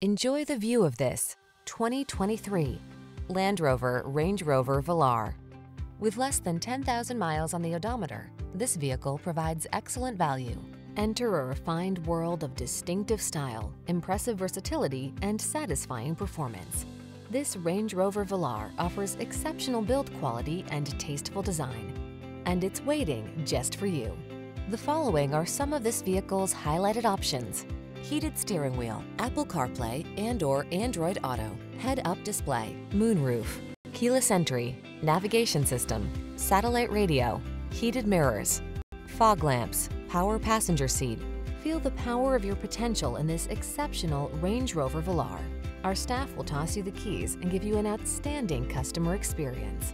Enjoy the view of this 2023 Land Rover Range Rover Velar. With less than 10,000 miles on the odometer, this vehicle provides excellent value. Enter a refined world of distinctive style, impressive versatility, and satisfying performance. This Range Rover Velar offers exceptional build quality and tasteful design. And it's waiting just for you. The following are some of this vehicle's highlighted options heated steering wheel, Apple CarPlay and or Android Auto, head-up display, moonroof, keyless entry, navigation system, satellite radio, heated mirrors, fog lamps, power passenger seat. Feel the power of your potential in this exceptional Range Rover Velar. Our staff will toss you the keys and give you an outstanding customer experience.